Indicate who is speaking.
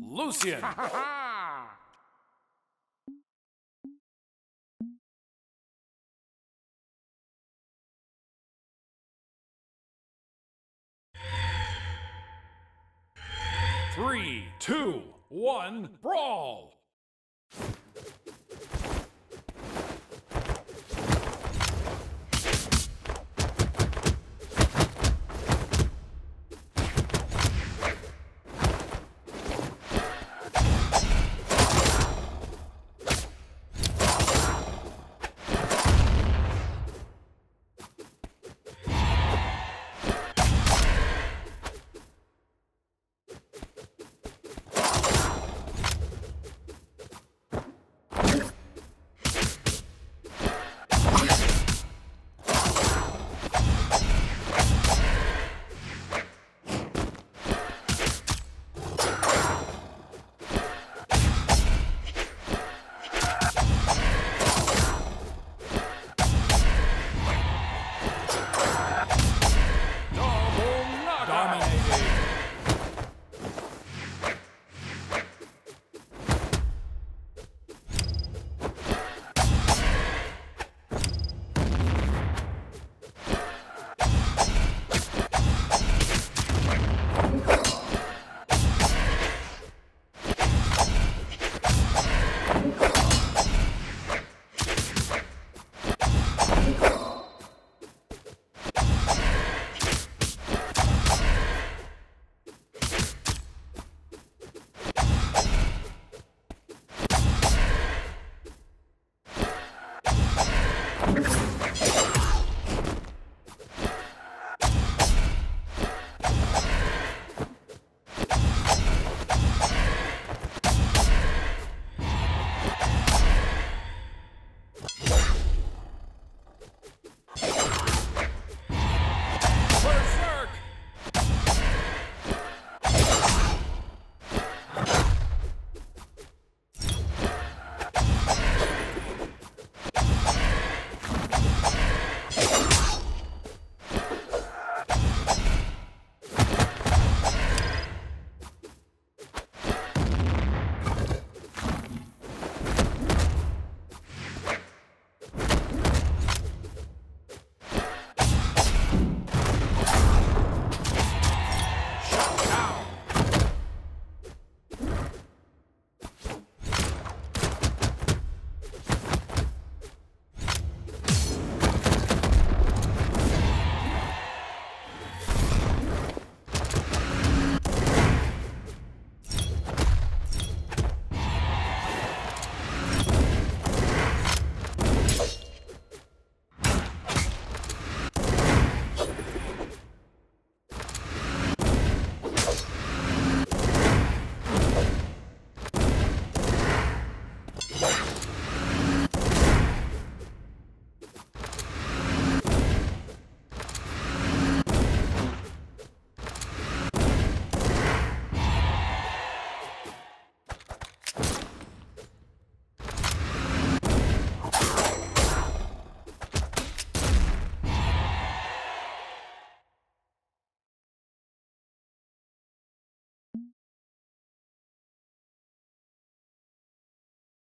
Speaker 1: Lucian. Three, two, one, brawl!